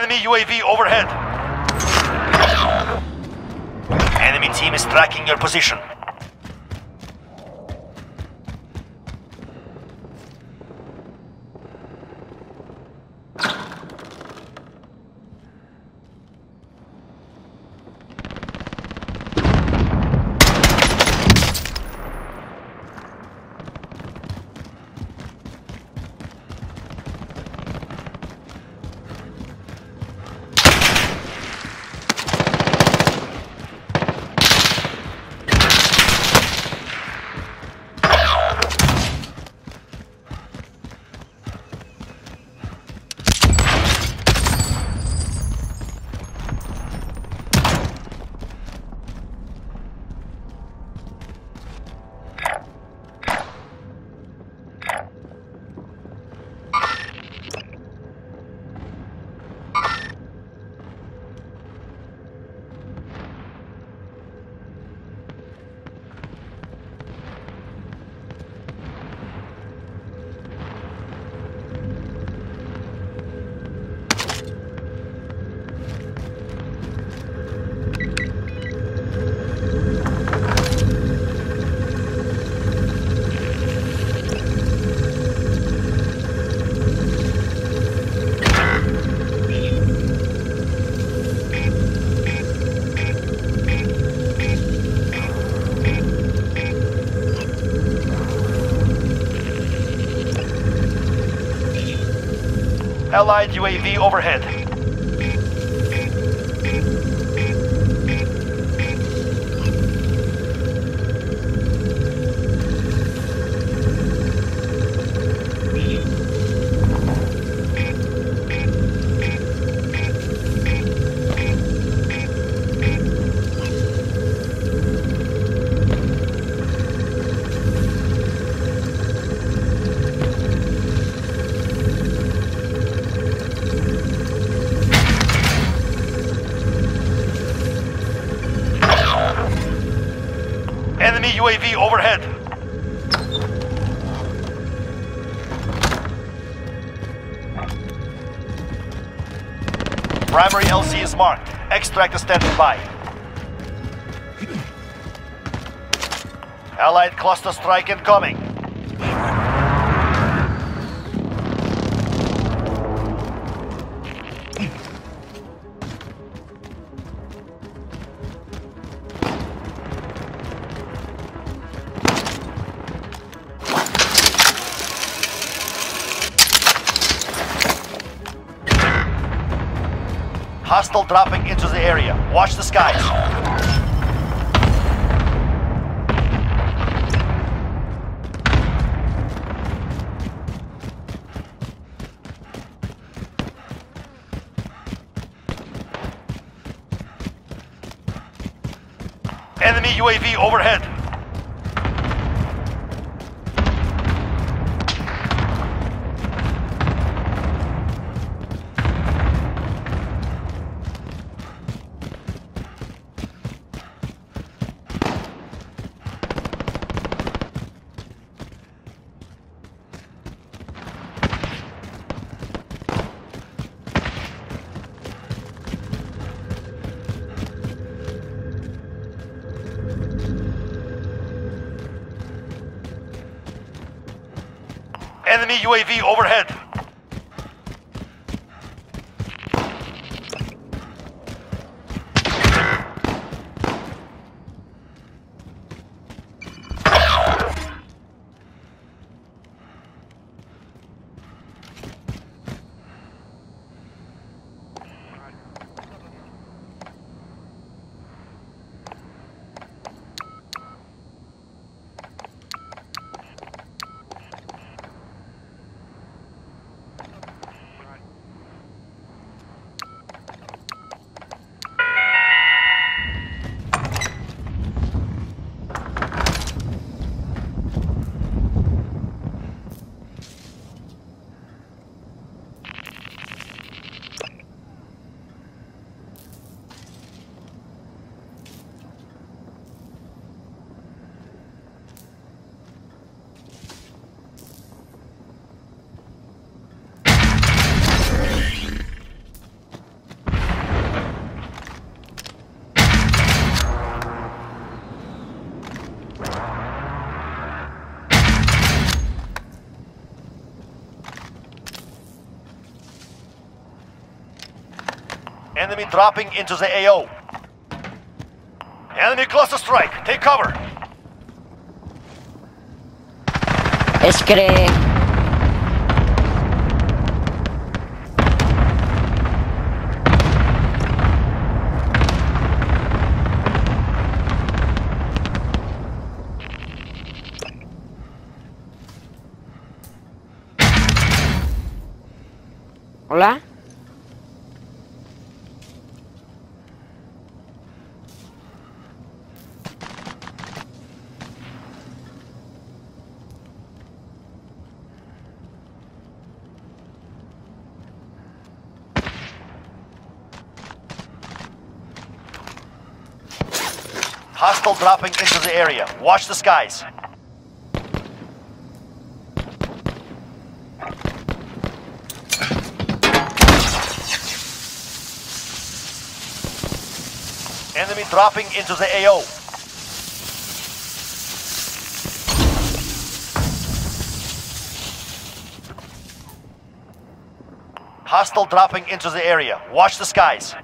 Enemy UAV overhead. Enemy team is tracking your position. Allied UAV overhead. UAV overhead. Primary LZ is marked. Extract is standing by. Allied cluster strike incoming. Hostile dropping into the area. Watch the skies. Enemy UAV overhead. Enemy UAV overhead. Enemy dropping into the AO. Enemy cluster strike. Take cover. Es Hostile dropping into the area. Watch the skies. Enemy dropping into the AO. Hostile dropping into the area. Watch the skies.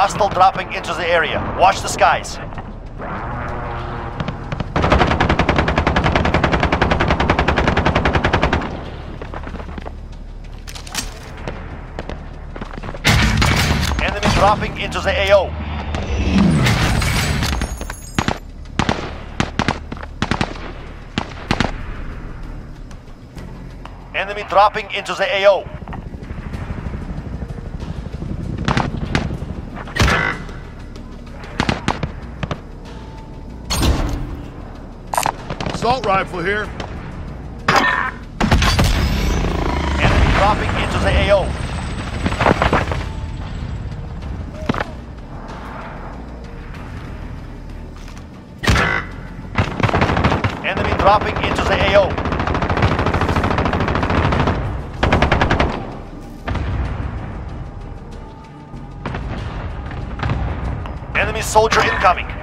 Hostile dropping into the area. Watch the skies. Enemy dropping into the AO. Enemy dropping into the AO. Assault rifle here. Enemy dropping into the AO. Enemy dropping into the AO. Enemy soldier incoming.